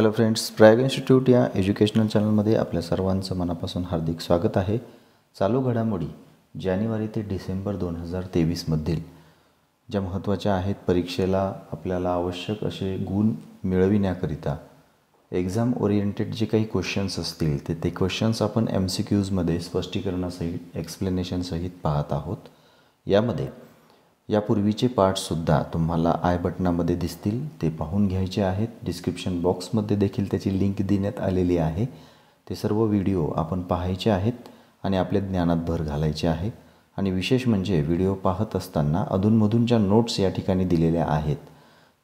Hello friends Prayag institute या educational चॅनलमध्ये आपल्या सर्वांचं मनापासून हार्दिक स्वागत आहे. चालू घडामोडी जानेवारी ते डिसेंबर दोन हजार तेवीसमधील ज्या महत्त्वाच्या आहेत परीक्षेला आपल्याला आवश्यक असे गुण मिळविण्याकरिता एक्झाम ओरिएंटेड जे काही क्वेश्चन्स असतील ते ते क्वेश्चन्स आपण एम सी क्यूजमध्ये स्पष्टीकरणासहित एक्सप्लेनेशनसहित पाहत आहोत. यामध्ये यापूर्वीचे पार्टसुद्धा तुम्हाला आय बटनामध्ये दिसतील ते पाहून घ्यायचे आहेत. डिस्क्रिप्शन बॉक्समध्ये देखील त्याची लिंक देण्यात आलेली आहे. ते सर्व व्हिडिओ आपण पाहायचे आहेत आणि आपल्या ज्ञानात भर घालायचे आहे. आणि विशेष म्हणजे व्हिडिओ पाहत असताना अधूनमधून ज्या नोट्स या ठिकाणी दिलेल्या आहेत.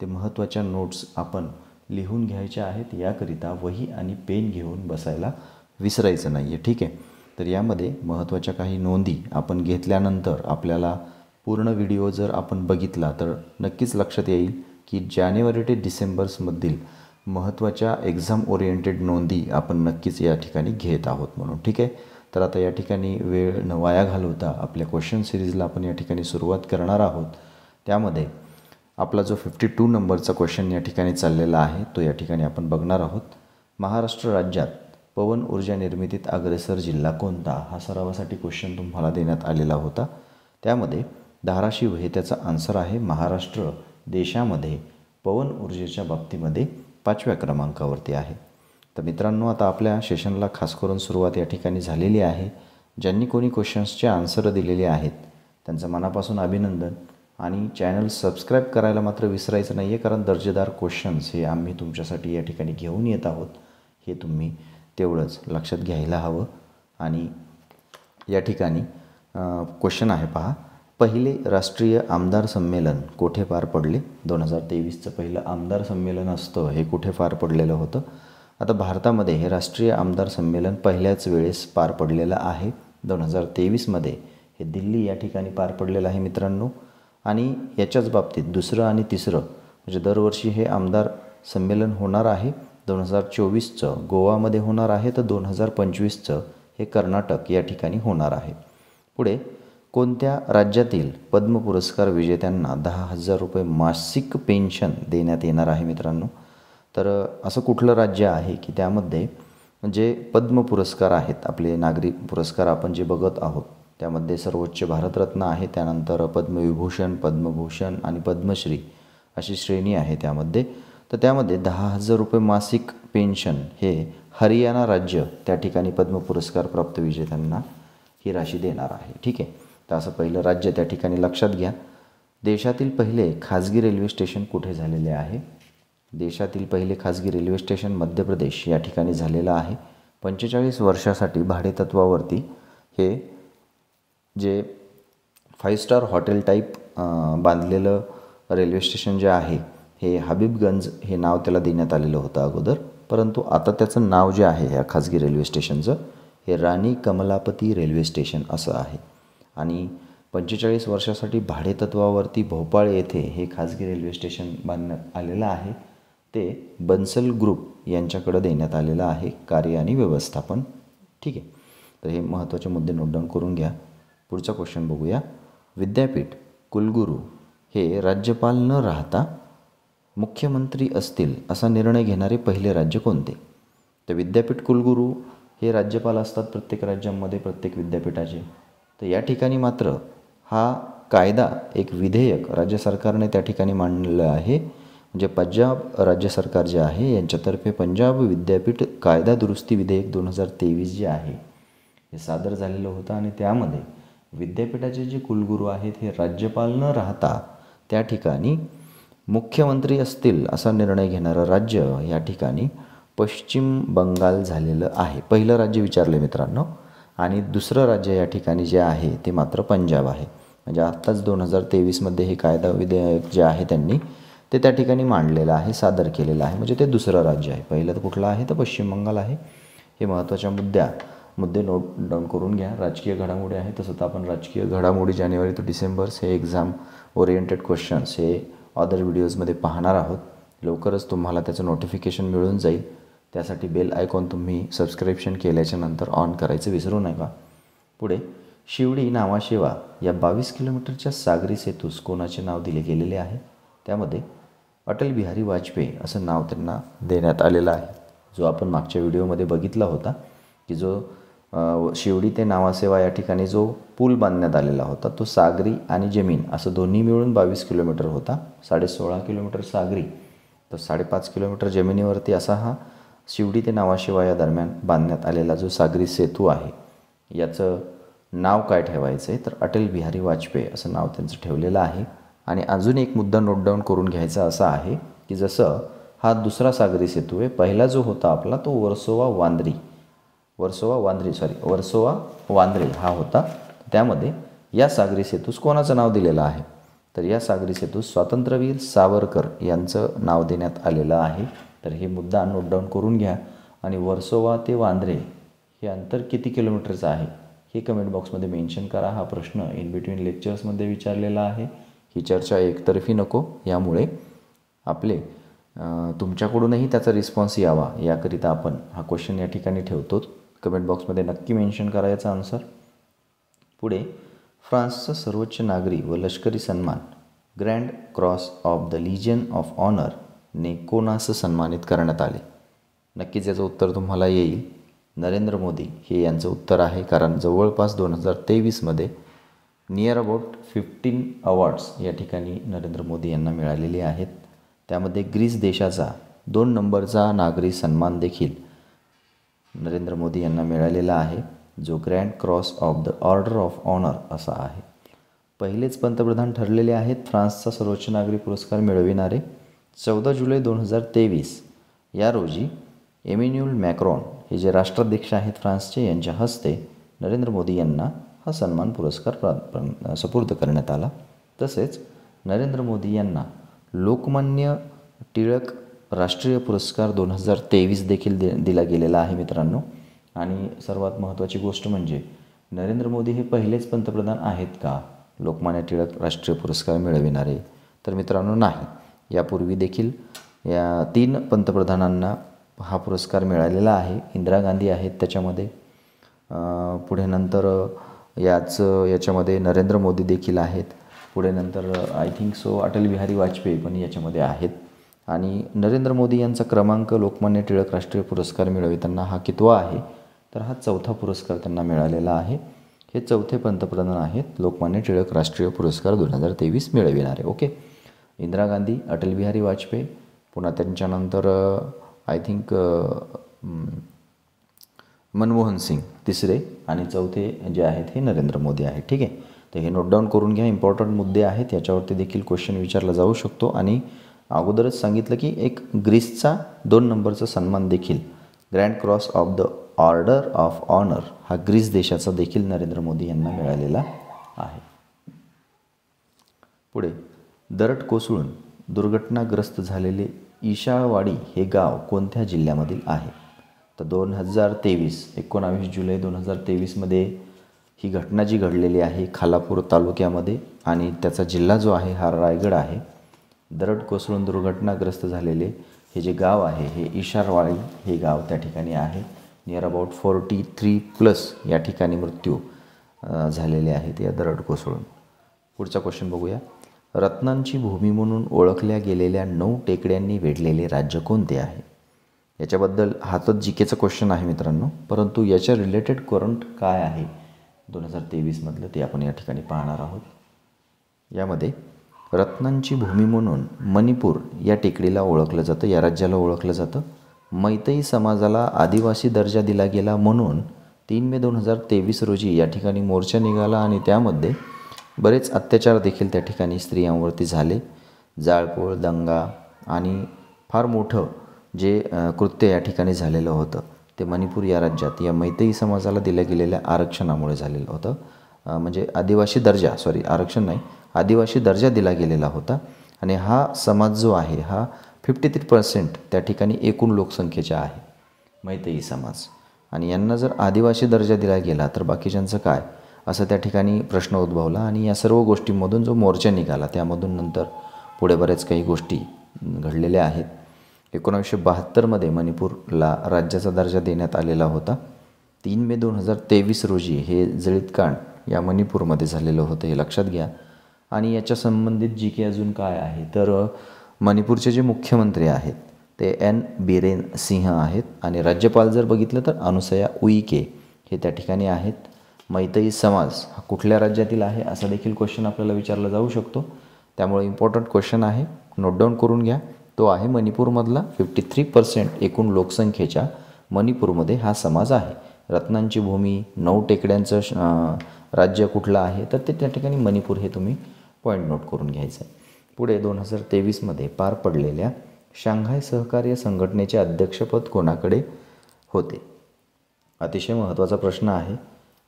ते महत्त्वाच्या नोट्स आपण लिहून घ्यायच्या आहेत. याकरिता वही आणि पेन घेऊन बसायला विसरायचं नाही आहे ठीक आहे? तर यामध्ये महत्त्वाच्या काही नोंदी आपण घेतल्यानंतर आपल्याला पूर्ण व्हिडिओ जर आपण बघितला तर नक्कीच लक्षात येईल की जानेवारी ते डिसेंबर्समधील महत्त्वाच्या एक्झाम ओरिएंटेड नोंदी आपण नक्कीच या ठिकाणी घेत आहोत म्हणून ठीक आहे? तर आता या ठिकाणी वेळ न वाया घालवता आपल्या क्वेश्चन सिरीजला आपण या ठिकाणी सुरुवात करणार आहोत. त्यामध्ये आपला जो फिफ्टी टू नंबरचा क्वेश्चन या ठिकाणी चाललेला आहे तो या ठिकाणी आपण बघणार आहोत. महाराष्ट्र राज्यात पवन ऊर्जा निर्मितीत अग्रेसर जिल्हा कोणता? हा सरावासाठी क्वेश्चन तुम्हाला देण्यात आलेला होता. त्यामध्ये धाराशिव हे त्याचा आन्सर आहे महाराष्ट्र देशामध्ये पवन ऊर्जेच्या बाबतीमध्ये पाचव्या क्रमांकावरती आहे. तर मित्रांनो आता आपल्या सेशनला खास करून सुरुवात या ठिकाणी झालेली आहे. ज्यांनी कोणी क्वेश्चन्सचे आन्सरं दिलेले आहेत त्यांचं मनापासून अभिनंदन. आणि चॅनल सबस्क्राईब करायला मात्र विसरायचं नाही आहे कारण दर्जेदार क्वेश्चन्स हे आम्ही तुमच्यासाठी या ठिकाणी घेऊन येत आहोत. हे तुम्ही तेवढंच लक्षात घ्यायला हवं. आणि या ठिकाणी क्वेश्चन आहे पहा. पहिले राष्ट्रीय आमदार संमेलन कुठे पार पडले? दोन हजार तेवीसचं पहिलं आमदार संमेलन असतं हे कुठे पार पडलेलं होतं? आता भारतामध्ये हे राष्ट्रीय आमदार संमेलन पहिल्याच वेळेस पार पडलेलं आहे. दोन हजार तेवीसमध्ये हे दिल्ली या ठिकाणी पार पडलेलं आहे मित्रांनो. आणि याच्याच बाबतीत दुसरं आणि तिसरं म्हणजे दरवर्षी हे आमदार संमेलन होणार आहे. दोन हजार चोवीसचं गोवामध्ये होणार आहे तर दोन हजार पंचवीसचं हे कर्नाटक या ठिकाणी होणार आहे. पुढे कोणत्या राज्यातील पद्म पुरस्कार विजेत्यांना दहा हजार रुपये मासिक पेन्शन देण्यात येणार आहे मित्रांनो? तर असं कुठलं राज्य आहे की त्यामध्ये जे पद्म पुरस्कार आहेत आपले नागरिक पुरस्कार आपण जे बघत आहोत त्यामध्ये सर्वोच्च भारतरत्न आहे त्यानंतर पद्मविभूषण पद्मभूषण आणि पद्मश्री अशी श्रेणी आहे त्यामध्ये. तर त्यामध्ये दहा हजार रुपये मासिक पेन्शन हे हरियाणा राज्य त्या ठिकाणी पद्म पुरस्कार प्राप्त विजेत्यांना ही राशी देणार आहे. ठीक आहे? तर असं पहिलं राज्य त्या ठिकाणी लक्षात घ्या. देशातील पहिले खाजगी रेल्वे स्टेशन कुठे झालेले आहे? देशातील पहिले खाजगी रेल्वे स्टेशन मध्य प्रदेश या ठिकाणी झालेलं आहे. पंचेचाळीस वर्षासाठी भाडेतत्वावरती हे जे फाईव्ह स्टार हॉटेल टाईप बांधलेलं रेल्वे स्टेशन जे आहे हे हबीबगंज हे नाव त्याला देण्यात आलेलं होतं अगोदर. परंतु आता त्याचं नाव जे आहे या खाजगी रेल्वे स्टेशनचं हे राणी कमलापती रेल्वे स्टेशन असं आहे. आणि पंचेचाळीस वर्षासाठी भाडेतत्वावरती भोपाळ येथे हे खाजगी रेल्वे स्टेशन बांधण्यात आलेलं आहे. ते बन्सल ग्रुप यांच्याकडं देण्यात आलेलं आहे. कार्य आणि व्यवस्थापन. ठीक आहे. तर हे महत्त्वाचे मुद्दे नोट डाऊन करून घ्या. पुढचा क्वेश्चन बघूया. विद्यापीठ कुलगुरू हे राज्यपाल न राहता मुख्यमंत्री असतील असा निर्णय घेणारे पहिले राज्य कोणते? तर विद्यापीठ कुलगुरू हे राज्यपाल असतात प्रत्येक राज्यामध्ये प्रत्येक विद्यापीठाचे. तर या ठिकाणी मात्र हा कायदा एक विधेयक राज्य सरकारने त्या ठिकाणी मांडलेलं आहे. म्हणजे पंजाब राज्य सरकार जे आहे यांच्यातर्फे पंजाब विद्यापीठ कायदा दुरुस्ती विधेयक दोन हजार तेवीस जे आहे हे सादर झालेलं होतं आणि त्यामध्ये विद्यापीठाचे जे कुलगुरू आहेत हे राज्यपाल न राहता त्या ठिकाणी मुख्यमंत्री असतील असा निर्णय घेणारं राज्य या ठिकाणी पश्चिम बंगाल झालेलं आहे. पहिलं राज्य विचारलं मित्रांनो. आणि दुसरं राज्य या ठिकाणी जे आहे ते मात्र पंजाब आहे. म्हणजे आत्ताच दोन हजार तेवीसमध्ये हे कायदा विधेयक जे आहे त्यांनी ते त्या ठिकाणी मांडलेलं आहे सादर केलेलं आहे. म्हणजे ते दुसरं राज्य आहे. पहिलं तर कुठलं आहे? तर पश्चिम बंगाल आहे. हे महत्त्वाच्या मुद्द्या मुद्दे नोट डाऊन करून घ्या. राजकीय घडामोडी आहे तसं तर आपण राजकीय घडामोडी जानेवारी ते डिसेंबर्स हे एक्झाम ओरिएंटेड क्वेश्चन्स हे अदर व्हिडिओजमध्ये पाहणार आहोत. लवकरच तुम्हाला त्याचं नोटिफिकेशन मिळून जाईल. त्यासाठी बेल आयकॉन तुम्ही सबस्क्रिप्शन केल्याच्यानंतर ऑन करायचं विसरू नका. पुढे शिवडी नावाशिवा या बावीस किलोमीटरच्या सागरी सेतूस कोणाचे नाव दिले गेलेले आहे? त्यामध्ये अटल बिहारी वाजपेयी असं नाव त्यांना देण्यात आलेलं आहे. जो आपण मागच्या व्हिडिओमध्ये बघितला होता की जो शिवडी ते नावासेवा या ठिकाणी जो पूल बांधण्यात आलेला होता तो सागरी आणि जमीन असं दोन्ही मिळून बावीस किलोमीटर होता. साडे सोळा किलोमीटर सागरी तर साडेपाच किलोमीटर जमिनीवरती असा हा शिवडी ते नावाशिवा या दरम्यान बांधण्यात आलेला जो सागरी सेतू आहे याचं नाव काय ठेवायचं आहे तर अटल बिहारी वाजपेयी असं नाव त्यांचं ठेवलेलं आहे. आणि अजून एक मुद्दा नोट डाऊन करून घ्यायचा असा आहे की जसं हा दुसरा सागरी सेतू आहे पहिला जो होता आपला तो वर्सोवा वांद्री. वर्सोवा वांद्री सॉरी वर्सोवा वांद्रे हा होता. त्यामध्ये या सागरी सेतूस कोणाचं नाव दिलेलं आहे? तर या सागरी सेतूस स्वातंत्र्यवीर सावरकर यांचं नाव देण्यात आलेलं आहे. तर हे मुद्दा नोट डाऊन करून घ्या. आणि वर्सोवा ते वांद्रे हे अंतर किती किलोमीटरचं आहे? हे कमेंट बॉक्समध्ये मेन्शन करा. हा प्रश्न इन बिटवीन लेक्चर्समध्ये विचारलेला आहे. ही चर्चा एकतर्फी नको. यामुळे आपले तुमच्याकडूनही त्याचा रिस्पॉन्स यावा. याकरिता आपण हा क्वेश्चन या ठिकाणी ठेवतो कमेंट बॉक्समध्ये नक्की मेन्शन करा याचा आन्सर पुढे फ्रान्सचा सर्वोच्च नागरी व लष्करी सन्मान. Grand cross of the legion of honour ने कोणास सन्मानित करण्यात आले. नक्कीच याचं उत्तर तुम्हाला येईल. नरेंद्र मोदी हे यांचं उत्तर आहे कारण जवळपास दोन हजार तेवीसमध्ये नियर अबाउट फिफ्टीन अवॉर्ड्स या ठिकाणी नरेंद्र मोदी यांना मिळालेले आहेत. त्यामध्ये ग्रीस देशाचा दोन नंबरचा नागरी सन्मान देखील नरेंद्र मोदी यांना मिळालेला आहे जो grand cross of the order of honour असा आहे. पहिलेच पंतप्रधान ठरलेले आहेत फ्रान्सचा सर्वोच्च नागरी पुरस्कार मिळविणारे. चौदा जुलै दोन हजार तेवीस. या रोजी एमिन्युल मॅक्रॉन हे जे राष्ट्राध्यक्ष आहेत फ्रान्सचे यांच्या हस्ते नरेंद्र मोदी यांना हा सन्मान पुरस्कार प्रा सपूर्द करण्यात आला. तसेच नरेंद्र मोदी यांना लोकमान्य टिळक राष्ट्रीय पुरस्कार दोन हजार तेवीस देखील दे दिला गेलेला आहे मित्रांनो. आणि सर्वात महत्त्वाची गोष्ट म्हणजे नरेंद्र मोदी हे पहिलेच पंतप्रधान आहेत का? लोकमान्य टिळक राष्ट्रीय पुरस्कार मिळविणारे तर मित्रांनो नाही. यापूर्वी देखील या तीन पंतप्रधानांना हा पुरस्कार मिळालेला आहे. इंदिरा गांधी आहेत त्याच्यामध्ये. पुढे नंतर याच याच्यामध्ये नरेंद्र मोदी देखील आहेत. पुढे नंतर I think so Atal Bihari Vajpayee पण याच्यामध्ये आहेत. आणि नरेंद्र मोदी यांचा क्रमांक लोकमान्य टिळक राष्ट्रीय पुरस्कार मिळविताना हा कितवा आहे तर हा चौथा पुरस्कार त्यांना मिळालेला आहे. हे चौथे पंतप्रधान आहेत. लोकमान्य टिळक राष्ट्रीय पुरस्कार दोन हजार तेवीस मिळविणारे. ओके? इंदिरा गांधी अटल बिहारी वाजपेयी पुन्हा त्यांच्यानंतर आय थिंक मनमोहन सिंग तिसरे आणि चौथे जे आहेत हे नरेंद्र मोदी आहेत. ठीक आहे? तर हे नोट डाऊन करून घ्या. इम्पॉर्टंट मुद्दे आहेत. याच्यावरती देखील क्वेश्चन विचारला जाऊ शकतो. आणि अगोदरच सांगितलं की एक ग्रीसचा दोन नंबरचा सन्मान देखील grand cross of the order of honour हा ग्रीस देशाचा देखील नरेंद्र मोदी यांना मिळालेला आहे. पुढे दरड कोसळून दुर्घटनाग्रस्त झालेले ईशाळवाडी हे गाव कोणत्या जिल्ह्यामधील आहे? तर दोन हजार तेवीस एकोणावीस जुलै दोन हजार तेवीसमध्ये ही घटना जी घडलेली आहे खालापूर तालुक्यामध्ये आणि त्याचा जिल्हा जो आहे हा रायगड आहे. दरड कोसळून दुर्घटनाग्रस्त झालेले हे जे गाव आहे हे इशारवाडी हे गाव त्या ठिकाणी आहे. Near about forty three plus या ठिकाणी मृत्यू झालेले आहेत या दरड कोसळून. पुढचा क्वेश्चन बघूया. रत्नांची भूमी म्हणून ओळखल्या गेलेल्या नऊ टेकड्यांनी वेढलेले राज्य कोणते आहे? याच्याबद्दल हातात जिकेचं क्वेश्चन आहे मित्रांनो. परंतु याच्या रिलेटेड करंट काय आहे? दोन हजार तेवीसमधलं ते आपण या ठिकाणी पाहणार आहोत. यामध्ये रत्नांची भूमी म्हणून मणिपूर या टेकडीला ओळखलं जातं या राज्याला ओळखलं जातं. मैतई समाजाला आदिवासी दर्जा दिला गेला म्हणून तीन मे दोन हजार तेवीस रोजी या ठिकाणी मोर्चा निघाला आणि त्यामध्ये बरेच अत्याचार देखील त्या ठिकाणी स्त्रियांवरती झाले. जाळपोळ दंगा आणि फार मोठं जे कृत्य या ठिकाणी झालेलं होतं ते मणिपूर या राज्यात या मैतई समाजाला दिल्या गेलेल्या आरक्षणामुळे झालेलं होतं. म्हणजे आदिवासी दर्जा सॉरी आरक्षण नाही आदिवासी दर्जा दिला गेलेला होता. आणि हा समाज जो आहे हा फिफ्टी थ्री पर्सेंट त्या ठिकाणी एकूण लोकसंख्येचा आहे मैतई समाज. आणि यांना जर आदिवासी दर्जा दिला गेला तर बाकीच्यांचं काय? असं त्या ठिकाणी प्रश्न उद्भवला आणि या सर्व गोष्टींमधून जो मोर्चा निघाला त्यामधून नंतर पुढे बऱ्याच काही गोष्टी घडलेल्या आहेत. एकोणावीसशे बहात्तरमध्ये मणिपूरला राज्याचा दर्जा देण्यात आलेला होता. तीन मे दोन हजार तेवीस रोजी हे जळितकांड या मणिपूरमध्ये झालेलं होतं हे लक्षात घ्या. आणि याच्या संबंधित जी काही अजून काय आहे तर मणिपूरचे जे मुख्यमंत्री आहेत ते एन. बिरेन सिंह आहेत. आणि राज्यपाल जर बघितलं तर अनुसया उईके हे त्या ठिकाणी आहेत. मैतई समाज हा कुठल्या राज्यातील आहे असा देखील क्वेश्चन आपल्याला विचारला जाऊ शकतो. त्यामुळे इम्पॉर्टंट क्वेश्चन आहे. नोट डाऊन करून घ्या. तो आहे मणिपूरमधला फिफ्टी थ्री पर्सेंट एकूण लोकसंख्येच्या मणिपूरमध्ये हा समाज आहे. रत्नांची भूमी नऊ टेकड्यांचं राज्य कुठलं आहे? तर ते त्या ठिकाणी मणिपूर हे तुम्ही पॉईंट नोट करून घ्यायचं आहे. पुढे दोन हजार तेवीसमध्ये पार पडलेल्या शांघाय सहकार्य संघटनेचे अध्यक्षपद कोणाकडे होते? अतिशय महत्त्वाचा प्रश्न आहे.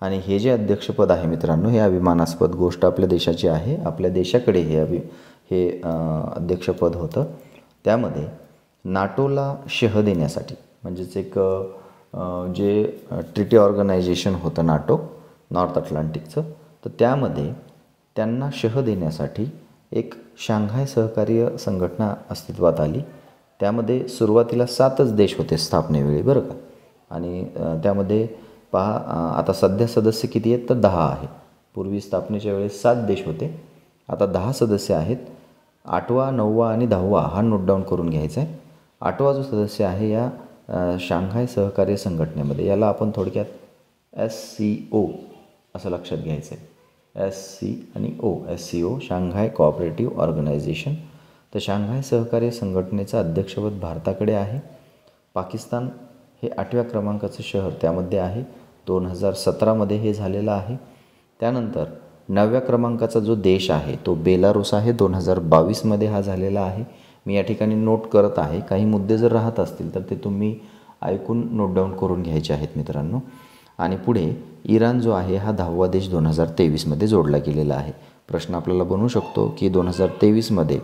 आणि हे जे अध्यक्षपद आहे मित्रांनो हे अभिमानास्पद गोष्ट आपल्या देशाची आहे. आपल्या देशाकडे हे अभि हे अध्यक्षपद होतं. त्यामध्ये नाटोला शह देण्यासाठी म्हणजेच एक जे ट्रिटी ऑर्गनायझेशन होतं नाटो नॉर्थ अटलांटिकचं तर त्यामध्ये त्यांना शह देण्यासाठी एक शांघाय सहकार्य संघटना अस्तित्वात आली. त्यामध्ये सुरुवातीला सातच देश होते स्थापनेवेळी बरं का? आणि त्यामध्ये पहा आता सध्या सदस्य किती आहेत? तर दहा आहेत. पूर्वी स्थापनेच्या वेळेस सात देश होते. आता दहा सदस्य आहेत. आठवा नववा आणि दहावा हा नोट डाऊन करून घ्यायचा आहे. आठवा जो सदस्य आहे या शांघाय सहकार्य संघटनेमध्ये याला आपण थोडक्यात एस सी ओ असं लक्षात घ्यायचं आहे. एस सी आणि O S C O Shanghai cooperative organisation. तर शांघाय सहकार्य संघटनेचं अध्यक्षपद भारताकडे आहे. पाकिस्तान हे आठव्या क्रमांकाचं शहर त्यामध्ये आहे. दोन हजार सतरामध्ये हे झालेलं आहे. त्यानंतर नवव्या क्रमांकाचा जो देश आहे तो बेलारूस आहे. दोन हजार बावीसमध्ये हा झालेला आहे. मी या ठिकाणी नोट करत आहे. काही मुद्दे जर राहत असतील तर ते तुम्ही ऐकून नोट डाऊन करून घ्यायचे आहेत मित्रांनो. आणि पुढे इराण जो आहे हा दहावा देश दोन हजार तेवीसमध्ये जोडला गेलेला आहे. प्रश्न आपल्याला बनवू शकतो की दोन हजार तेवीसमध्ये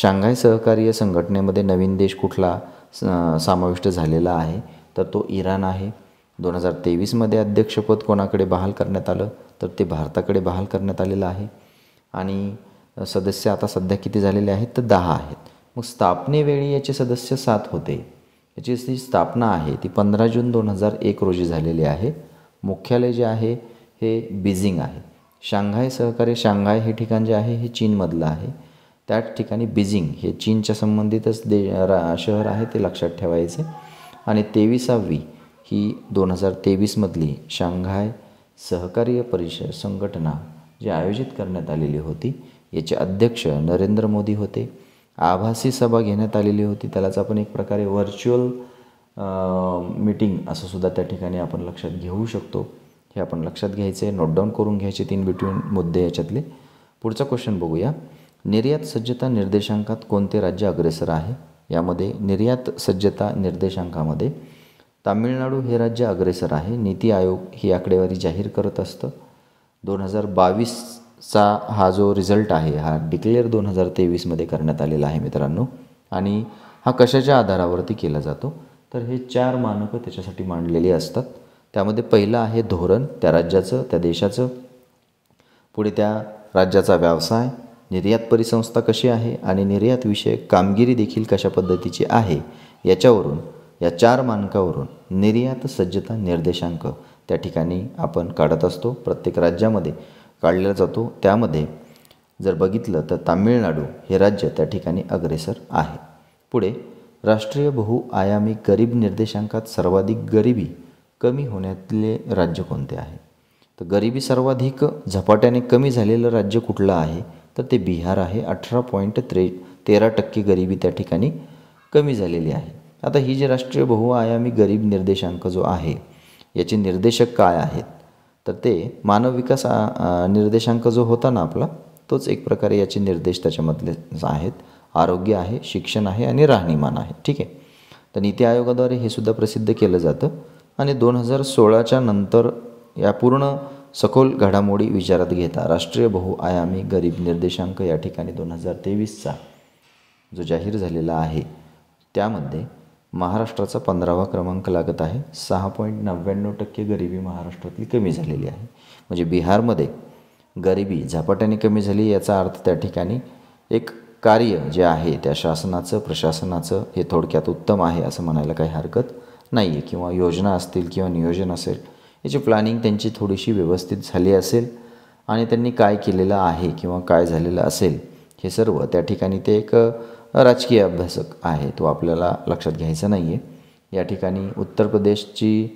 शांघाय सहकार्य संघटनेमध्ये नवीन देश कुठला समाविष्ट झालेला आहे? तर तो इराण आहे. दोन हजार तेवीसमध्ये अध्यक्षपद कोणाकडे बहाल करण्यात आलं? तर ते भारताकडे बहाल करण्यात आलेलं आहे. आणि सदस्य आता सध्या किती झालेले आहेत? तर दहा आहेत. मग स्थापनेवेळी याचे सदस्य सात होते. याची जी स्थापना आहे ती पंधरा जून दोन हजार एक रोजी झालेली आहे. मुख्यालय जे आहे हे बीजिंग आहे. शांघाय सहकार्य शांघाय हे ठिकाण जे आहे हे चीनमधलं आहे. त्याच ठिकाणी बीजिंग हे चीनच्या संबंधितच दे रा शहर आहे ते लक्षात ठेवायचे. आणि तेविसावी ही दोन हजार तेवीसमधली शांघाय सहकार्य परिषद संघटना जी आयोजित करण्यात आलेली होती याचे अध्यक्ष नरेंद्र मोदी होते. आभासी सभा घेण्यात आलेली होती. त्यालाच आपण एक प्रकारे व्हर्च्युअल मीटिंग असं सुद्धा त्या ठिकाणी आपण लक्षात घेऊ शकतो. हे आपण लक्षात घ्यायचे नोटडाऊन नोट डाऊन करून घ्यायचे तीन बिटवीन मुद्दे याच्यातले. पुढचा क्वेश्चन बघूया. निर्यात सज्जता निर्देशांकात कोणते राज्य अग्रेसर आहे? यामध्ये निर्यात सज्जता निर्देशांकामध्ये तामिळनाडू हे राज्य अग्रेसर आहे. नीती आयोग ही आकडेवारी जाहीर करत असतं. दोन हजार बावीसचा हा जो रिझल्ट आहे हा डिक्लेअर दोन हजार तेवीसमध्ये करण्यात आलेला आहे मित्रांनो. आणि हा कशाच्या आधारावरती केला जातो? तर हे चार मानकं त्याच्यासाठी मांडलेली असतात. त्यामध्ये पहिलं आहे धोरण त्या राज्याचं त्या देशाचं. पुढे त्या राज्याचा व्यवसाय निर्यात परिसंस्था कशी आहे आणि निर्यातविषयक कामगिरी देखील कशा पद्धतीची आहे याच्यावरून या चार मानकावरून निर्यात सज्जता निर्देशांक त्या ठिकाणी आपण काढत असतो. प्रत्येक राज्यामध्ये काढला जातो. त्यामध्ये जर बघितलं तर तामिळनाडू हे राज्य त्या ठिकाणी अग्रेसर आहे. पुढे राष्ट्रीय बहुआयामी गरीब निर्देशांकात सर्वाधिक गरिबी कमी होण्यातले राज्य कोणते आहे? तर गरिबी सर्वाधिक झपाट्याने कमी झालेलं राज्य कुठलं आहे? तर ते बिहार आहे. अठरा पॉईंट त्रे तेरा टक्के गरिबी त्या ठिकाणी कमी झालेली आहे. आता ही जी राष्ट्रीय बहुआयामी गरीब निर्देशांक जो आहे याचे निर्देशक काय आहेत? तर ते मानव विकास निर्देशांक जो होता ना आपला तोच एक प्रकारे याचे निर्देश त्याच्यामधले आहेत. आरोग्य आहे शिक्षण आहे आणि राहणीमान आहे. ठीक आहे? तर नीती आयोगाद्वारे हे सुद्धा प्रसिद्ध केलं जातं. आणि दोन हजार सोळाच्या नंतर या पूर्ण सखोल घडामोडी विचारात घेता राष्ट्रीय बहुआयामी गरीब निर्देशांक या ठिकाणी दोन हजार तेवीसचा जो जाहीर झालेला आहे त्यामध्ये महाराष्ट्राचा पंधरावा क्रमांक लागत आहे. सहा पॉईंट नव्याण्णव टक्के गरिबी महाराष्ट्रातली कमी झालेली आहे. म्हणजे बिहारमध्ये गरिबी झपाट्याने कमी झाली याचा अर्थ त्या ठिकाणी एक कार्य जे आहे त्या शासनाचं प्रशासनाचं हे थोडक्यात उत्तम आहे असं म्हणायला काही हरकत नाही आहे किंवा योजना असतील किंवा नियोजन असेल याची प्लॅनिंग त्यांची थोडीशी व्यवस्थित झाली असेल आणि त्यांनी काय केलेलं आहे किंवा काय झालेलं असेल हे सर्व त्या ठिकाणी ते एक राजकीय अभ्यासक आहे. तो आपल्याला लक्षात घ्यायचा नाही आहे या ठिकाणी उत्तर प्रदेशची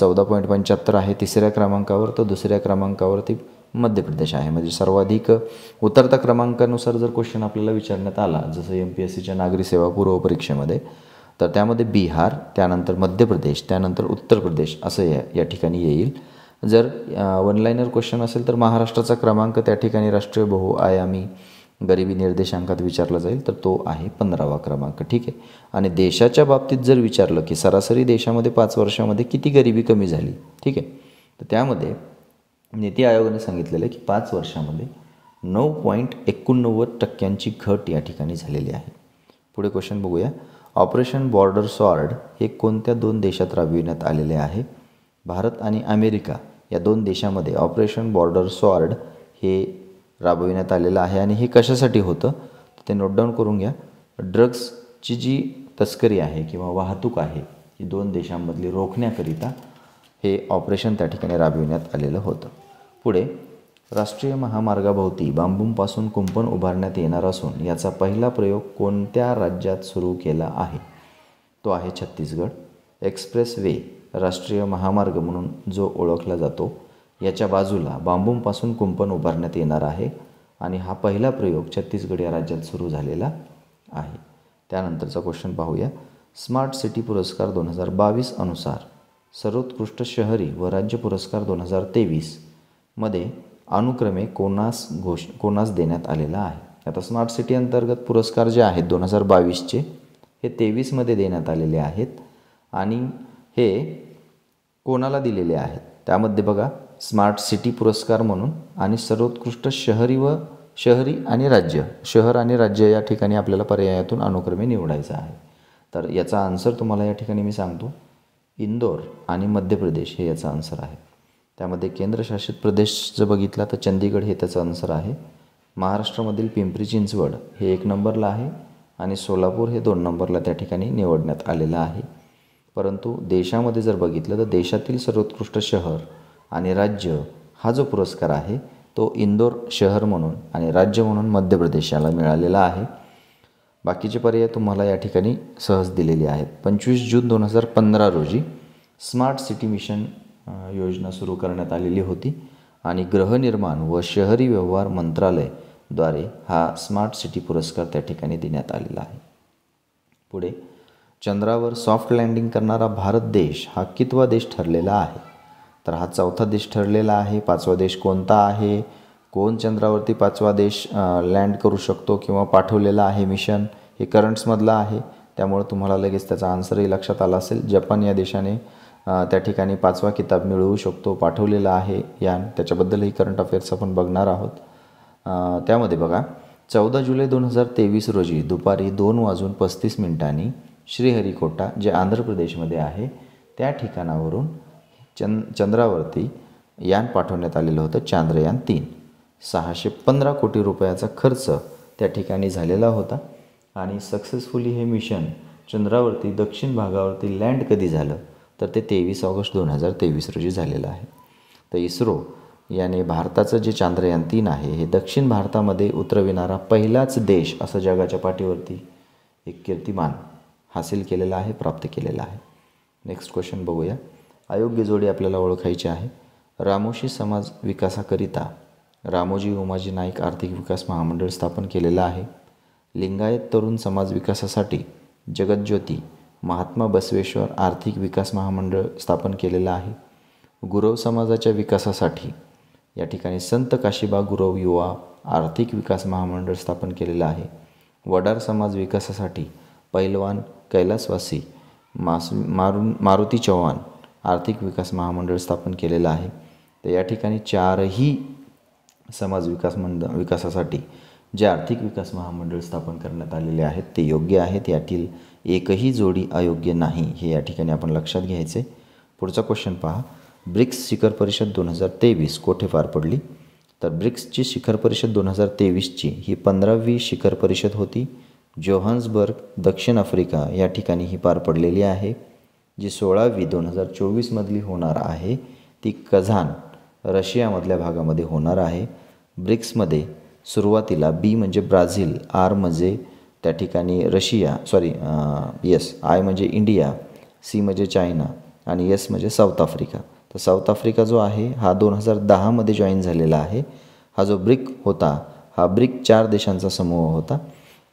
चौदा पॉईंट पंच्याहत्तर आहे तिसऱ्या क्रमांकावर तर दुसऱ्या क्रमांकावरती मध्य प्रदेश आहे. म्हणजे सर्वाधिक उतरता क्रमांकानुसार जर क्वेश्चन आपल्याला विचारण्यात आला जसं एम पी एस सीच्या नागरी सेवा पूर्व परीक्षेमध्ये तर त्यामध्ये बिहार त्यानंतर मध्य प्रदेश त्यानंतर उत्तर प्रदेश असं या या ठिकाणी येईल. जर वन लाईनर क्वेश्चन असेल तर महाराष्ट्राचा क्रमांक त्या ठिकाणी राष्ट्रीय बहुआयामी गरिबी निर्देशांकात विचारला जाईल तर तो आहे पंधरावा क्रमांक. ठीक आहे? आणि देशाच्या बाबतीत जर विचारलं की सरासरी देशामध्ये पाच वर्षामध्ये किती गरिबी कमी झाली? ठीक आहे? तर त्यामध्ये नीती आयोगाने सांगितलेलं आहे की पाच वर्षामध्ये नऊ पॉईंट एकोणनव्वद टक्क्यांची घट या ठिकाणी झालेली आहे. पुढे क्वेश्चन बघूया. ऑपरेशन बॉर्डर सॉर्ड हे कोणत्या दोन देशात राबविण्यात आलेले आहे? भारत आणि अमेरिका या दोन देशामध्ये ऑपरेशन बॉर्डर सॉर्ड हे राबविण्यात आलेलं आहे आणि हे कशासाठी होतं? ते नोट डाऊन करून घ्या. ड्रग्सची जी तस्करी आहे किंवा वाहतूक आहे ही दोन देशांमधली रोखण्याकरिता हे ऑपरेशन त्या ठिकाणी राबविण्यात आलेलं होतं. पुढे राष्ट्रीय महामार्गाभोवती बांबूंपासून कुंपण उभारण्यात येणार असून याचा पहिला प्रयोग कोणत्या राज्यात सुरू केला आहे? तो आहे छत्तीसगड. एक्सप्रेस वे राष्ट्रीय महामार्ग म्हणून जो ओळखला जातो याच्या बाजूला बांबूंपासून कुंपण उभारण्यात येणार आहे आणि हा पहिला प्रयोग छत्तीसगड या राज्यात सुरू झालेला आहे. त्यानंतरचा क्वेश्चन पाहूया. स्मार्ट सिटी पुरस्कार दोन हजार बावीस अनुसार सर्वोत्कृष्ट शहरी व राज्य पुरस्कार दोन हजार तेवीसमध्ये अनुक्रमे कोणास घोष कोणास देण्यात आलेला आहे. आता स्मार्ट सिटी अंतर्गत पुरस्कार जे आहेत दोन हजार बावीसचे हे तेवीसमध्ये देण्यात आलेले आहेत आणि हे कोणाला दिलेले आहेत? त्यामध्ये बघा स्मार्ट सिटी पुरस्कार म्हणून आणि सर्वोत्कृष्ट शहरी व शहरी आणि राज्य शहर आणि राज्य या ठिकाणी आपल्याला पर्यायातून अनुक्रमे निवडायचं आहे. तर याचा आन्सर तुम्हाला या ठिकाणी मी सांगतो. इंदोर आणि मध्य प्रदेश हे याचा आन्सर आहे. त्यामध्ये केंद्रशासित प्रदेश जर बघितला तर चंदीगड हे त्याचं आन्सर आहे. महाराष्ट्रामधील पिंपरी चिंचवड हे एक नंबरला आहे आणि सोलापूर हे दोन नंबरला त्या ठिकाणी निवडण्यात आलेलं आहे. परंतु देशामध्ये जर बघितलं तर देशातील सर्वोत्कृष्ट शहर आणि राज्य हा जो पुरस्कार आहे तो इंदोर शहर म्हणून आणि राज्य म्हणून मध्य प्रदेशाला मिळालेला आहे. बाकीचे पर्याय तुम्हाला या ठिकाणी सहज दिलेले आहेत. पंचवीस जून दोन हजार पंधरा रोजी स्मार्ट सिटी मिशन योजना सुरू करण्यात आलेली होती. आणि गृहनिर्माण व शहरी व्यवहार मंत्रालयद्वारे हा स्मार्ट सिटी पुरस्कार त्या ठिकाणी देण्यात आलेला आहे. पुढे चंद्रावर सॉफ्ट लँडिंग करणारा भारत देश हा कितवा देश ठरलेला आहे? तर हा चौथा देश ठरलेला आहे. पाचवा देश कोणता आहे? कोण चंद्रावरती पाचवा देश लँड करू शकतो किंवा पाठवलेला आहे मिशन? हे करंट्समधलं आहे. त्यामुळे तुम्हाला लगेच त्याचा आन्सरही लक्षात आला असेल. जपान या देशाने त्या ठिकाणी पाचवा किताब मिळवू शकतो पाठवलेला आहे. यान त्याच्याबद्दलही करंट अफेअर्स आपण बघणार आहोत. त्यामध्ये बघा चौदा जुलै दोन हजार तेवीस रोजी दुपारी दोन वाजून पस्तीस मिनिटांनी श्रीहरिकोटा जे आंध्र प्रदेशमध्ये आहे त्या ठिकाणावरून चंद चंद्रावरती यान पाठवण्यात आलेलं होतं चांद्रयान तीन. सहाशे पंधरा कोटी रुपयाचा खर्च त्या ठिकाणी झालेला होता. आणि सक्सेसफुली हे मिशन चंद्रावरती दक्षिण भागावरती लँड कधी झालं? तर ते तेवीस ऑगस्ट दोन हजार तेवीस रोजी झालेलं आहे. तर इस्रो याने भारताचं जे चांद्रयान तीन आहे हे दक्षिण भारतामध्ये उतरविणारा पहिलाच देश असं जगाच्या पाठीवरती एक कीर्तिमान हासिल केलेला आहे प्राप्त केलेला आहे. नेक्स्ट क्वेश्चन बघूया. अयोग्य जोडी आपल्याला ओळखायची आहे. रामोशी समाज विकासाकरिता रामोजी उमाजी नाईक आर्थिक विकास महामंडळ स्थापन केलेलं आहे. लिंगायत तरुण समाज विकासासाठी जगज्योती महात्मा बसवेश्वर आर्थिक विकास महामंडळ स्थापन केलेलं आहे. गुरव समाजाच्या विकासासाठी या ठिकाणी संत काशीबा गुरव युवा आर्थिक विकास महामंडळ स्थापन केलेलं आहे. वडार समाज विकासासाठी पैलवान कैलासवासी मास मारुन मारुती चव्हाण आर्थिक विकास महामंडळ स्थापन केलेलं आहे. तर या ठिकाणी चारही समाज विकास मंड विकासासाठी जे आर्थिक विकास महामंडळ स्थापन करण्यात आलेले आहेत ते योग्य आहेत. यातील एकही जोडी अयोग्य नाही हे या ठिकाणी आपण लक्षात घ्यायचे. पुढचा क्वेश्चन पहा. ब्रिक्स शिखर परिषद दोन हजार तेवीस कोठे पार पडली? तर ब्रिक्सची शिखर परिषद दोन हजार तेवीसची ही पंधरावी शिखर परिषद होती. जोहान्सबर्ग दक्षिण आफ्रिका या ठिकाणी ही पार पडलेली आहे. जी सोळावी दोन हजार चोवीसमधली होणार आहे ती कझान रशियामधल्या भागामध्ये होणार आहे. ब्रिक्समध्ये सुरुवातीला बी म्हणजे ब्राझील आर म्हणजे त्या ठिकाणी रशिया सॉरी येस आय म्हणजे इंडिया सी म्हणजे चायना आणि यस म्हणजे साऊथ आफ्रिका. तर साऊथ आफ्रिका जो आहे हा दोन हजार दहामध्ये जॉईन झालेला आहे. हा जो ब्रिक होता हा ब्रिक चार देशांचा समूह होता.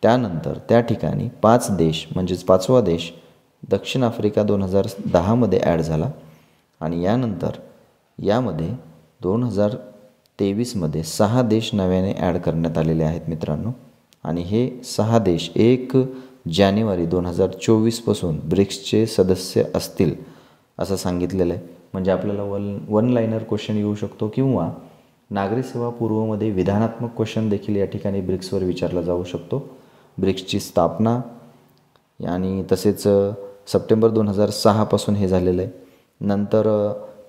त्यानंतर त्या ठिकाणी पाच देश म्हणजेच पाचवा देश दक्षिण आफ्रिका दोन हजार दहामध्ये ॲड झाला. आणि यानंतर यामध्ये दोन हजार तेवीसमध्ये सहा देश नव्याने ॲड करण्यात आलेले आहेत मित्रांनो. आणि हे सहा देश एक जानेवारी दोन हजार चोवीसपासून ब्रिक्सचे सदस्य असतील असं सांगितलेलं आहे. म्हणजे आपल्याला वन वन लाईनर क्वेश्चन येऊ शकतो किंवा नागरी सेवा पूर्वमध्ये विधानात्मक क्वेश्चन देखील या ठिकाणी ब्रिक्सवर विचारला जाऊ शकतो. ब्रिक्सची स्थापना आणि तसेच सप्टेंबर दोन हजार सहापासून हे झालेलं आहे. नंतर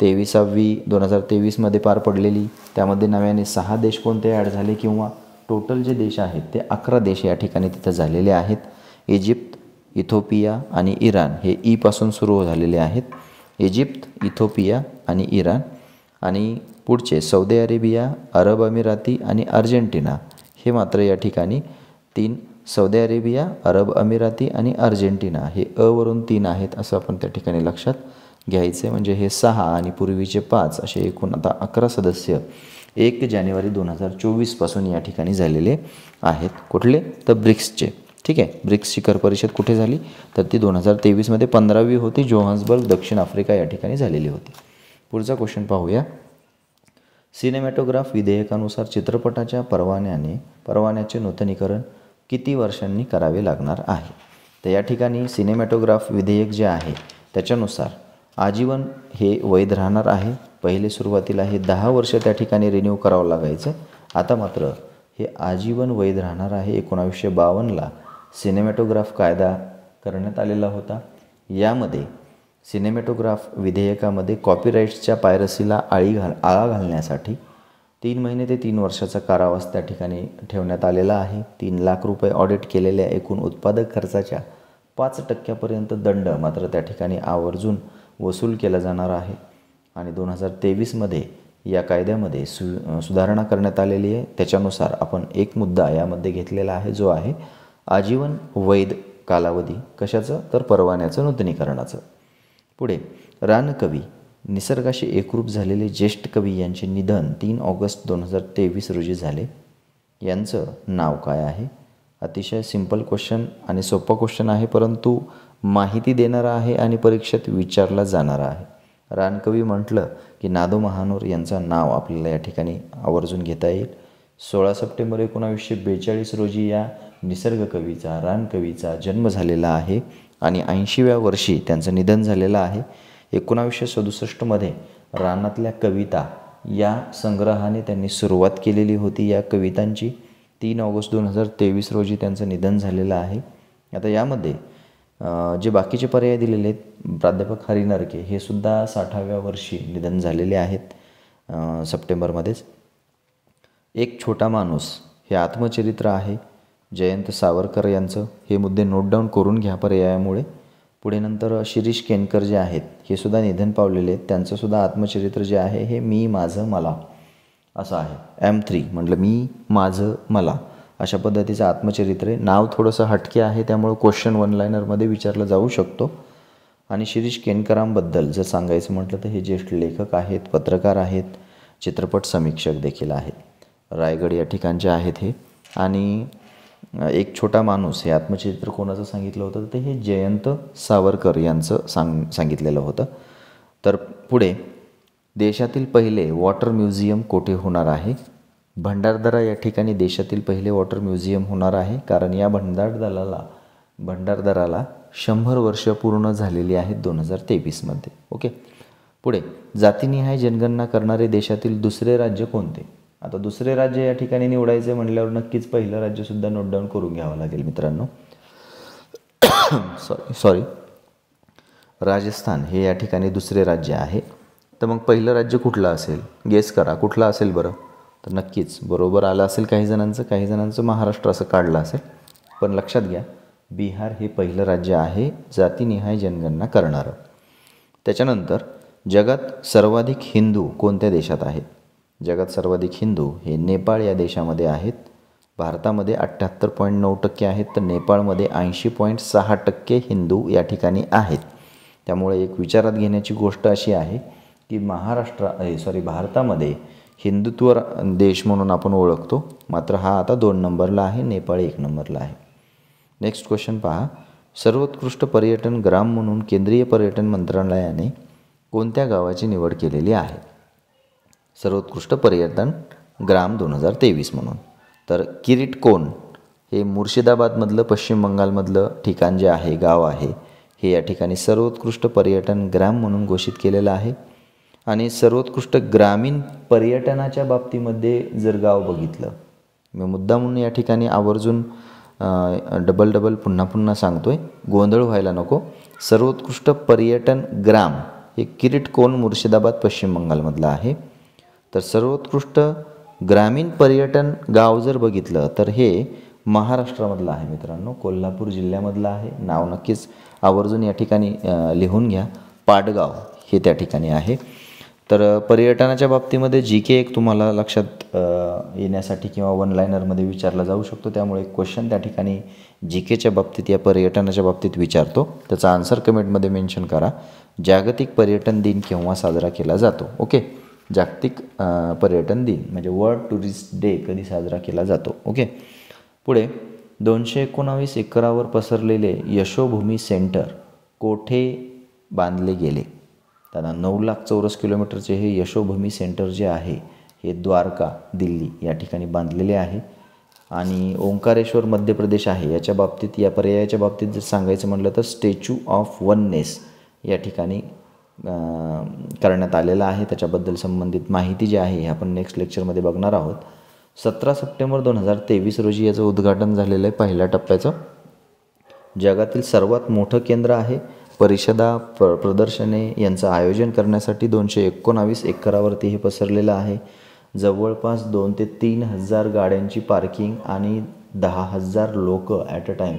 तेविसावी दोन हजार तेवीसमध्ये पार पडलेली त्यामध्ये नव्याने सहा देश कोणते ॲड झाले किंवा टोटल जे देश आहेत ते अकरा देश या ठिकाणी तिथं झालेले आहेत. इजिप्त इथोपिया आणि इराण हे ईपासून सुरू झालेले आहेत. इजिप्त इथोपिया आणि इराण आणि पुढचे सौदी अरेबिया अरब अमिराती आणि अर्जेंटिना हे मात्र या ठिकाणी तीन सौदी अरेबिया अरब अमिराती आणि अर्जेंटिना हे अवरून तीन आहेत असं आपण त्या ठिकाणी लक्षात घ्यायचं आहे म्हणजे हे सहा आणि पूर्वीचे पाच असे एकूण आता अकरा सदस्य एक जानेवारी दोन हजार चोवीसपासून या ठिकाणी झालेले आहेत. कुठले? तर ब्रिक्सचे. ठीक आहे? ब्रिक्स शिखर परिषद कुठे झाली? तर ती दोन हजार तेवीसमध्ये पंधरावी होती. जोहान्सबर्ग दक्षिण आफ्रिका या ठिकाणी झालेली होती. पुढचा क्वेश्चन पाहूया. सिनेमॅटोग्राफ विधेयकानुसार चित्रपटाच्या परवान्याने परवान्याचे नूतनीकरण किती वर्षांनी करावे लागणार आहे? तर या ठिकाणी सिनेमॅटोग्राफ विधेयक जे आहे त्याच्यानुसार आजीवन हे वैध राहणार आहे. पहिले सुरुवातीला हे दहा वर्ष त्या ठिकाणी रिन्यू करावं लागायचं. आता मात्र हे आजीवन वैध राहणार आहे. एकोणावीसशे बावन्नला सिनेमॅटोग्राफ कायदा करण्यात आलेला होता. यामध्ये सिनेमॅटोग्राफ विधेयकामध्ये कॉपीराईट्सच्या पायरसीला आळी घाल आळा घालण्यासाठी तीन महिने ते तीन वर्षाचा कारावास त्या ठिकाणी ठेवण्यात आलेला आहे. तीन लाख रुपये ऑडिट केलेल्या एकूण उत्पादक खर्चाच्या पाच टक्क्यापर्यंत दंड मात्र त्या ठिकाणी आवर्जून वसूल केला जाणार आहे. आणि दोन हजार तेवीसमध्ये या कायद्यामध्ये सु सुधारणा करण्यात आलेली आहे. त्याच्यानुसार आपण एक मुद्दा यामध्ये घेतलेला आहे जो आहे आजीवन वैध कालावधी. कशाचं? तर परवान्याचं नूतनीकरणाचं. पुढे रानकवी निसर्गाशी एकरूप झालेले ज्येष्ठ कवी यांचे निधन तीन ऑगस्ट दोन हजार तेवीस रोजी झाले. यांचं नाव काय आहे? अतिशय सिंपल क्वेश्चन आणि सोपं क्वेश्चन आहे परंतु माहिती देणारा आहे आणि परीक्षेत विचारला जाणारा आहे. रानकवी म्हटलं की नादो महानोर यांचं नाव आपल्याला या ठिकाणी आवर्जून घेता येईल. सोळा सप्टेंबर एकोणावीसशे बेचाळीस रोजी या निसर्ग कवीचा रानकवीचा जन्म झालेला आहे आणि ऐंशीव्या वर्षी त्यांचं निधन झालेलं आहे. एकोणावीसशे सदुसष्टमध्ये रानातल्या कविता या संग्रहाने त्यांनी सुरुवात केलेली होती या कवितांची. तीन ऑगस्ट दोन हजार तेवीस रोजी त्यांचं निधन झालेलं आहे. आता यामध्ये जे बाकीचे पर्याय दिलेले आहेत प्राध्यापक हरी नरके हे सुद्धा साठाव्या वर्षी निधन झालेले आहेत सप्टेंबरमध्येच. एक छोटा माणूस हे आत्मचरित्र आहे जयंत सावरकर यांचं. हे मुद्दे नोट डाऊन करून घ्या पर्यायामुळे. पुढे नंतर शिरीष केनकर जे आहेत हे सुद्धा निधन पावलेले आहेत. त्यांचंसुद्धा आत्मचरित्र जे आहे हे मी माझं मला असं आहे. एम थ्री म्हटलं मी माझं मला. अशा पद्धतीचं आत्मचरित्र आहे. नाव थोडंसं हटके आहे त्यामुळं क्वेश्चन वन लायनरमध्ये विचारलं जाऊ शकतो. आणि शिरीष केनकरांबद्दल जर सांगायचं म्हटलं तर हे ज्येष्ठ लेखक आहेत पत्रकार आहेत चित्रपट समीक्षक देखील आहेत. रायगड या ठिकाणचे आहेत हे. आणि एक छोटा माणूस हे आत्मचरित्र कोणाचं सांगितलं होतं? ते हे जयंत सावरकर यांचं सांग सांगितलेलं होतं. तर पुढे देशातील पहिले वॉटर म्युझियम कोठे होणार आहे? भंडारदरा या ठिकाणी देशातील पहिले वॉटर म्युझियम होणार आहे. कारण या भंडारदराला भंडारदराला शंभर वर्ष पूर्ण झालेली आहेत दोन हजार तेवीसमध्ये ओके? पुढे जातीनिहाय जनगणना करणारे देशातील दुसरे राज्य कोणते? आता दुसरे राज्य या ठिकाणी निवडायचे म्हटल्यावर नक्कीच पहिलं राज्यसुद्धा नोट डाऊन करून घ्यावं लागेल मित्रांनो. सॉरी सॉरी राजस्थान हे या ठिकाणी दुसरे राज्य आहे. तर मग पहिलं राज्य कुठलं असेल? गेस करा कुठलं असेल बरं? तर नक्कीच बरोबर आलं असेल काही जणांचं काही जणांचं महाराष्ट्र असं काढलं असेल. पण लक्षात घ्या बिहार हे पहिलं राज्य आहे जातीनिहाय जनगणना करणारं. त्याच्यानंतर जगात सर्वाधिक हिंदू कोणत्या देशात आहेत? जगात सर्वाधिक हिंदू हे नेपाळ या देशामध्ये आहेत. भारतामध्ये अठ्ठ्याहत्तर पॉईंट नऊ टक्के आहेत तर नेपाळमध्ये ऐंशी पॉईंट सहा टक्के हिंदू या ठिकाणी आहेत. त्यामुळे एक विचारात घेण्याची गोष्ट अशी आहे की महाराष्ट्र सॉरी भारतामध्ये हिंदुत्व देश म्हणून आपण ओळखतो. मात्र हा आता दोन नंबरला आहे नेपाळ एक नंबरला आहे. नेक्स्ट क्वेश्चन पहा. सर्वोत्कृष्ट पर्यटन ग्राम म्हणून केंद्रीय पर्यटन मंत्रालयाने कोणत्या गावाची निवड केलेली आहे? सर्वोत्कृष्ट पर्यटन ग्राम दोन हजार तेवीस म्हणून. तर किरीट कोण? हे मुर्शिदाबादमधलं पश्चिम बंगालमधलं ठिकाण जे आहे गाव आहे हे या ठिकाणी सर्वोत्कृष्ट पर्यटन ग्राम म्हणून घोषित केलेलं आहे. आणि सर्वोत्कृष्ट ग्रामीण पर्यटनाच्या बाबतीमध्ये जर गाव बघितलं मी मुद्दा म्हणून या ठिकाणी आवर्जून डबल डबल पुन्हा पुन्हा सांगतो आहे गोंधळ व्हायला नको. सर्वोत्कृष्ट पर्यटन ग्राम हे किरीट कोण मुर्शिदाबाद पश्चिम बंगालमधलं आहे. तर सर्वोत्कृष्ट ग्रामीण पर्यटन गाव जर बघितलं तर हे महाराष्ट्रामधलं आहे मित्रांनो. कोल्हापूर जिल्ह्यामधलं आहे. नाव नक्कीच आवर्जून या ठिकाणी लिहून घ्या. पाटगाव हे त्या ठिकाणी आहे. तर पर्यटनाच्या बाबतीमध्ये जी के एक तुम्हाला लक्षात येण्यासाठी किंवा वन लायनरमध्ये विचारला जाऊ शकतो. त्यामुळे क्वेश्चन त्या ठिकाणी जी केच्या बाबतीत या पर्यटनाच्या बाबतीत विचारतो. त्याचा आन्सर कमेंटमध्ये मेन्शन करा. जागतिक पर्यटन दिन केव्हा साजरा केला जातो? ओके जागतिक पर्यटन दिन म्हणजे वर्ल्ड टुरिस्ट डे कधी साजरा केला जातो? ओके पुढे दोनशे एकोणावीस एकरावर पसरलेले यशोभूमी सेंटर कोठे बांधले गेले? त्यांना नऊ लाख चौरस किलोमीटरचे हे यशोभूमी सेंटर जे आहे हे द्वारका दिल्ली या ठिकाणी बांधलेले आहे. आणि ओंकारेश्वर मध्य प्रदेश आहे याच्या बाबतीत या पर्यायाच्या बाबतीत जर सांगायचं म्हटलं तर स्टॅच्यू ऑफ वननेस या ठिकाणी करण्यात आलेला आहे. त्याच्याबद्दल संबंधित माहिती जी आहे हे आपण नेक्स्ट लेक्चरमध्ये बघणार आहोत. सतरा सप्टेंबर दोन हजार तेवीस रोजी याचं उद्घाटन झालेलं आहे पहिल्या टप्प्याचं. जगातील सर्वात मोठं केंद्र आहे. परिषदा प्र प्रदर्शने यांचं आयोजन करण्यासाठी दोनशे एकोणावीस एकरावरती हे पसरलेलं आहे. जवळपास दोन ते तीन हजार गाड्यांची पार्किंग आणि दहा हजार लोक ॲट अ टाईम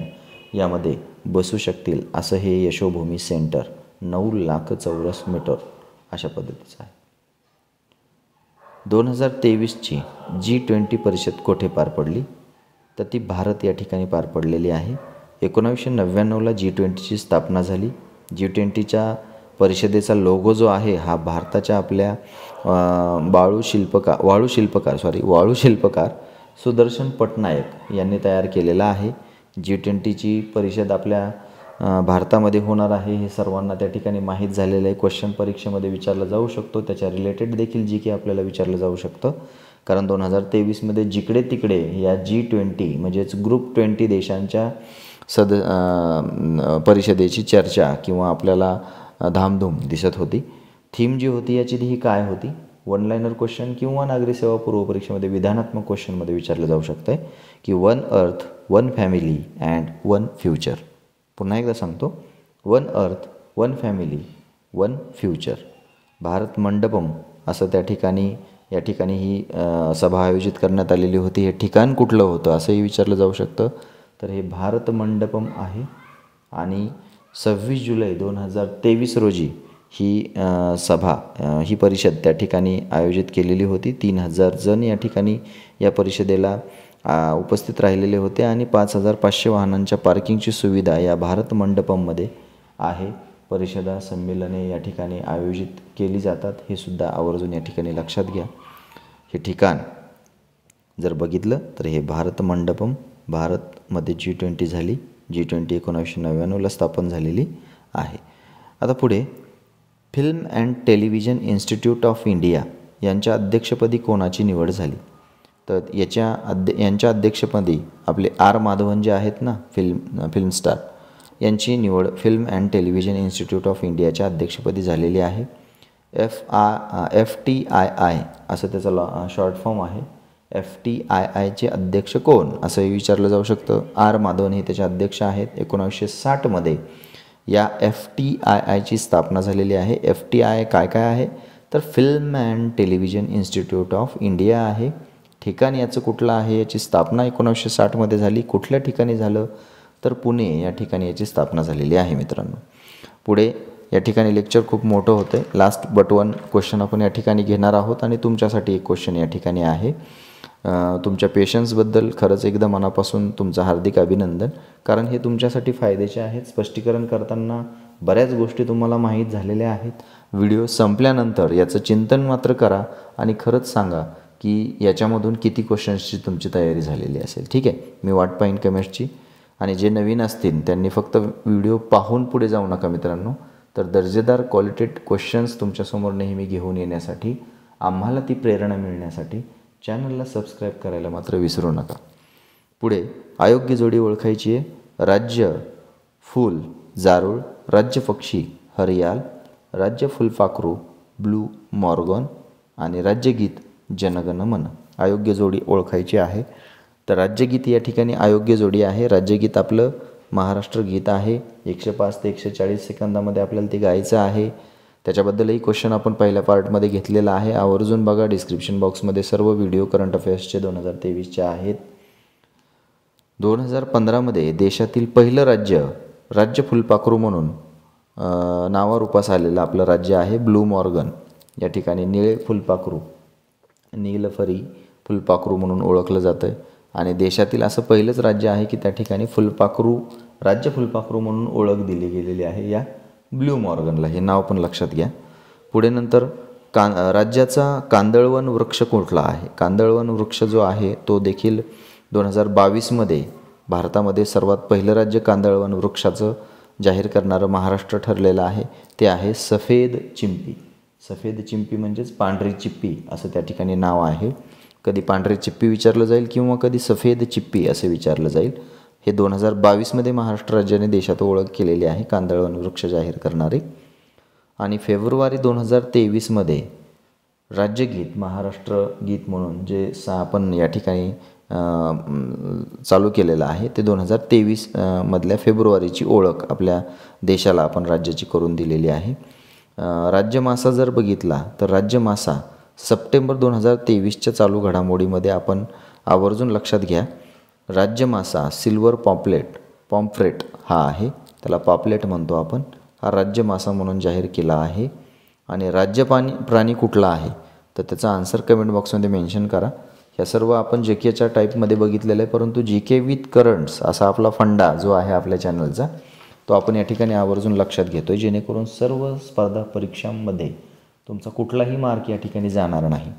यामध्ये बसू शकतील असं हे यशोभूमी सेंटर नऊ लाख चौरस मीटर अशा पद्धतीचं आहे. दोन हजार तेवीसची जी ट्वेंटी परिषद कोठे पार पडली? तर ती भारत या ठिकाणी पार पडलेली आहे. एकोणावीसशे नव्याण्णवला जी ट्वेंटीची स्थापना झाली. जी ट्वेंटीच्या परिषदेचा लोगो जो आहे हा भारताच्या आपल्या वाळू शिल्पकार वाळू शिल्पकार सॉरी वाळू शिल्पकार सुदर्शन पटनायक यांनी तयार केलेला आहे. जी ट्वेंटीची परिषद आपल्या भारतामध्ये होणार आहे हे सर्वांना त्या ठिकाणी माहीत झालेलं आहे. क्वेश्चन परीक्षेमध्ये विचारलं जाऊ शकतो. त्याच्या रिलेटेड देखील जी की आपल्याला विचारलं जाऊ शकतं. कारण दोन हजार तेवीसमध्ये जिकडे तिकडे या जी ट्वेंटी म्हणजेच ग्रुप ट्वेंटी देशांच्या सद परिषदेची चर्चा किंवा आपल्याला धामधूम दिसत होती. थीम जी होती याची ही काय होती? वन लायनर क्वेश्चन किंवा नागरी सेवा पूर्व परीक्षेमध्ये विधानात्मक क्वेश्चनमध्ये विचारलं जाऊ शकतं आहे की one earth one family and one future पुन्हा एकदा सांगतो. One earth one family one future Bharat Mandapam असं त्या ठिकाणी या ठिकाणी ही सभा आयोजित करण्यात आलेली होती. हे ठिकाण कुठलं होतं? असंही विचारलं जाऊ शकतं. तर हे भारत मंडपम आहे. आणि सव्वीस जुलै दोन हजार तेवीस रोजी ही सभा ही परिषद त्या ठिकाणी आयोजित केलेली होती. तीन हजार जण या ठिकाणी या परिषदेला उपस्थित राहिलेले होते आणि पाच हजार पाचशे वाहनांच्या पार्किंगची सुविधा या भारत मंडपममध्ये आहे. परिषदा संमेलने या ठिकाणी आयोजित केली जातात. हे सुद्धा आवर्जून या ठिकाणी लक्षात घ्या. हे ठिकाण जर बघितलं तर हे भारत मंडपम भारत मध्ये जी ट्वेंटी झाली. जी ट्वेंटी एकोणावीसशे नव्याण्णवला स्थापन झालेली आहे. आता पुढे film and television institute of India यांच्या अध्यक्षपदी कोणाची निवड झाली? तर याच्या अध्य यांच्या अध्यक्षपदी आपले आर माधवन जे आहेत ना फिल्म फिल्म स्टार यांची निवड film and television institute of इंडियाच्या अध्यक्षपदी झालेली आहे. एफ आ एफ टी आय आय असं त्याचा लॉ शॉर्ट फॉर्म आहे. एफ टी आय आयचे अध्यक्ष कोण? असंही विचारलं जाऊ शकतं. आर माधवन हे त्याचे अध्यक्ष आहेत. एकोणावीसशे साठमध्ये या एफ टी आय आयची स्थापना झालेली आहे. एफ टी आय काय काय आहे? तर film and television institute of India आहे. ठिकाण याचं कुठलं आहे? याची स्थापना एकोणावीसशे साठमध्ये झाली. कुठल्या ठिकाणी झालं? तर पुणे या ठिकाणी याची स्थापना झालेली आहे मित्रांनो. पुढे या ठिकाणी लेक्चर खूप मोठं होतं आहे लास्ट बट वन क्वेश्चन आपण या ठिकाणी घेणार आहोत आणि तुमच्यासाठी एक क्वेश्चन या ठिकाणी आहे. तुमच्या पेशन्सबद्दल खरंच एकदा मनापासून तुमचं हार्दिक अभिनंदन. कारण हे तुमच्यासाठी फायद्याचे आहेत. स्पष्टीकरण करताना बऱ्याच गोष्टी तुम्हाला माहीत झालेल्या आहेत. व्हिडिओ संपल्यानंतर याचं चिंतन मात्र करा आणि खरंच सांगा की याच्यामधून किती क्वेश्चन्सची तुमची तयारी झालेली असेल. ठीक आहे? मी वाट पाहीन कमेंट्सची आणि जे नवीन असतील त्यांनी फक्त व्हिडिओ पाहून पुढे जाऊ नका मित्रांनो. तर दर्जेदार क्वालिटेड क्वेश्चन्स तुमच्यासमोर नेहमी घेऊन येण्यासाठी आम्हाला ती प्रेरणा मिळण्यासाठी चॅनलला सबस्क्राईब करायला मात्र विसरू नका. पुढे अयोग्य जोडी ओळखायची आहे. राज्य फूल जारूळ राज्य पक्षी हरियाल राज्य फुलपाखरू ब्लू मॉर्गन आणि राज्यगीत जनगणमन अयोग्य जोडी ओळखायची आहे. तर राज्यगीत या ठिकाणी अयोग्य जोडी आहे. राज्यगीत आपलं महाराष्ट्र गीत आहे. एकशे पाच ते एकशे चाळीस सेकंदामध्ये आपल्याला ते गायचं आहे. त्याच्याबद्दलही क्वेश्चन आपण पहिल्या पार्टमध्ये घेतलेला आहे. आवर्जून बघा डिस्क्रिप्शन बॉक्समध्ये सर्व व्हिडिओ करंट अफेअर्सचे दोन हजार तेवीसचे आहेत. दोन हजार पंधरामध्ये देशातील पहिलं राज्य राज्य फुलपाखरू म्हणून नावारूपास आलेलं आपलं राज्य आहे ब्लू मॉर्गन या ठिकाणी निळे फुलपाखरू नीलफरी फुलपाखरू म्हणून ओळखलं जातं आणि देशातील असं पहिलंच राज्य आहे की त्या ठिकाणी फुलपाखरू राज्य फुलपाखरू म्हणून ओळख दिली गेलेली आहे या ब्ल्यू मॉर्गनला हे नाव पण लक्षात घ्या. पुढे नंतर कां राज्याचा कांदळवन वृक्ष कुठला आहे? कांदळवन वृक्ष जो आहे तो देखील दोन हजार बावीसमध्ये भारतामध्ये सर्वात पहिलं राज्य कांदळवन वृक्षाचं जाहीर करणारं महाराष्ट्र ठरलेलं आहे. ते आहे सफेद चिंपी. सफेद चिंपी म्हणजेच पांढरी चिप्पी असं त्या ठिकाणी नाव आहे. कधी पांढरी चिप्पी विचारलं जाईल किंवा कधी सफेद चिप्पी असं विचारलं जाईल. हे दोन हजार बावीसमध्ये महाराष्ट्र राज्याने देशात ओळख केलेली आहे कांदळवन वृक्ष जाहीर करणारे. आणि फेब्रुवारी दोन हजार तेवीसमध्ये राज्यगीत महाराष्ट्र गीत म्हणून जे सा आपण या ठिकाणी चालू केलेलं आहे ते दोन हजार तेवीस मधल्या फेब्रुवारीची ओळख आपल्या देशाला आपण राज्याची करून दिलेली आहे. राज्यमासा जर बघितला तर राज्यमासा सप्टेंबर दोन हजार तेवीसच्या चालू घडामोडीमध्ये आपण आवर्जून लक्षात घ्या. राज्यमासा सिल्वर पॉम्पलेट पॉम्फ्रेट हा आहे. त्याला पॉपलेट म्हणतो आपण. हा राज्यमासा म्हणून जाहीर केला आहे. आणि राज्य पाणी प्राणी कुठला आहे? तर त्याचा आन्सर कमेंट बॉक्समध्ये मेन्शन करा. ह्या सर्व आपण जे केच्या टाईपमध्ये बघितलेलं आहे. परंतु जी के विथ करंट्स असा आपला फंडा जो आहे आपल्या चॅनलचा तो आपण या ठिकाणी आवर्जून लक्षात घेतो आहे जेणेकरून सर्व स्पर्धा परीक्षांमध्ये तुमचा कुठलाही मार्क या ठिकाणी जाणार नाही.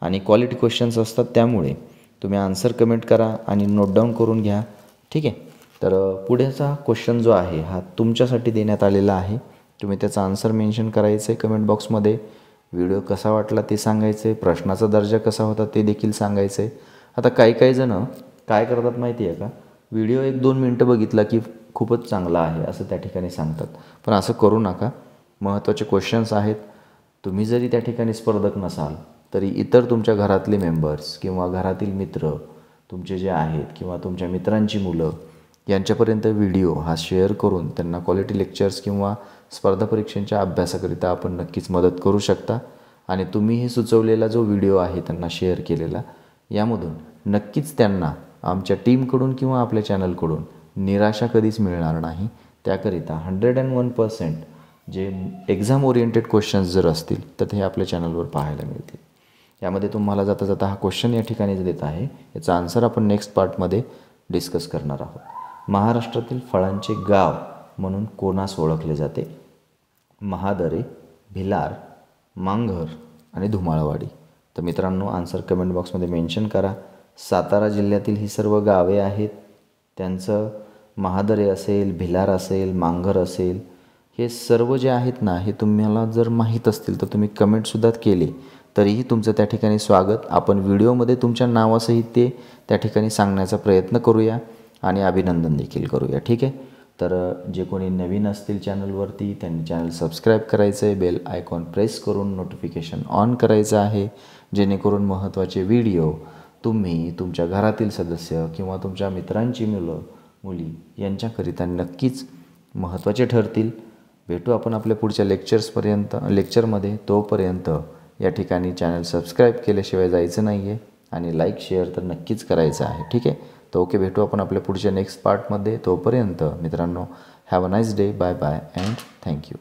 आणि क्वालिटी क्वेश्चन्स असतात त्यामुळे तुम्ही आन्सर कमेंट करा आणि नोट डाऊन करून घ्या. ठीक आहे? तर पुढेचा क्वेश्चन जो आहे हा तुमच्यासाठी देण्यात आलेला आहे. तुम्ही त्याचा आन्सर मेन्शन करायचं आहे कमेंट बॉक्समध्ये व्हिडिओ कसा वाटला ते सांगायचं. आहे प्रश्नाचा दर्जा कसा होता ते देखील सांगायचं. आहे आता काही काही जणं काय करतात माहिती आहे का? व्हिडिओ एक दोन मिनटं बघितला की खूपच चांगला आहे असं त्या ठिकाणी सांगतात. पण असं करू नका. महत्त्वाचे क्वेश्चन्स आहेत. तुम्ही जरी त्या ठिकाणी स्पर्धक नसाल तरी इतर तुमच्या घरातले मेंबर्स किंवा घरातील मित्र तुमचे जे आहेत किंवा तुमच्या मित्रांची मुलं यांच्यापर्यंत व्हिडिओ हा शेअर करून त्यांना क्वालिटी लेक्चर्स किंवा स्पर्धा परीक्षांच्या अभ्यासाकरिता आपण नक्कीच मदत करू शकता. आणि तुम्ही हे सुचवलेला जो व्हिडिओ आहे त्यांना शेअर केलेला यामधून नक्कीच त्यांना आमच्या टीमकडून किंवा आपल्या चॅनलकडून निराशा कधीच मिळणार नाही. त्याकरिता हंड्रेड अँड वन पर्सेंट जे एक्झाम ओरिएंटेड क्वेश्चन्स जर असतील तर ते आपल्या चॅनलवर पाहायला मिळतील. यामध्ये तुम्हाला जाता जाता हा क्वेश्चन या ठिकाणी देत आहे. याचा आन्सर आपण नेक्स्ट पार्टमध्ये डिस्कस करणार आहोत. महाराष्ट्रातील फळांचे गाव म्हणून कोणास ओळखले जाते? महादरे भिलार मांघर आणि धुमाळवाडी. तर मित्रांनो आन्सर कमेंट बॉक्समध्ये मेन्शन करा. सातारा जिल्ह्यातील ही सर्व गावे आहेत. त्यांचं महादरे असेल भिलार असेल मांघर असेल हे सर्व जे आहेत ना हे तुम्हाला जर माहीत असतील तर तुम्ही कमेंटसुद्धा केले. तरीही तुमचं त्या ठिकाणी स्वागत. आपण व्हिडिओमध्ये तुमच्या नावासहित ते त्या ठिकाणी सांगण्याचा प्रयत्न करूया आणि अभिनंदन देखील करूया. ठीक आहे? तर जे कोणी नवीन असतील चॅनलवरती त्यांनी चॅनल सबस्क्राईब करायचं आहे बेल आयकॉन प्रेस करून नोटिफिकेशन ऑन करायचं आहे. जेणेकरून महत्त्वाचे व्हिडिओ तुम्ही तुमच्या घरातील सदस्य किंवा तुमच्या मित्रांची मुलं मुली यांच्याकरिता नक्कीच महत्त्वाचे ठरतील. भेटू आपण आपल्या पुढच्या लेक्चर्सपर्यंत लेक्चरमध्ये तोपर्यंत या ठिकाणी चॅनल सबस्क्राईब केल्याशिवाय जायचं नाही आहे आणि लाईक शेअर तर नक्कीच करायचं आहे. ठीक आहे? तर ओके भेटू आपण आपल्या पुढच्या नेक्स्ट पार्टमध्ये तोपर्यंत मित्रांनो have a nice day bye bye and thank you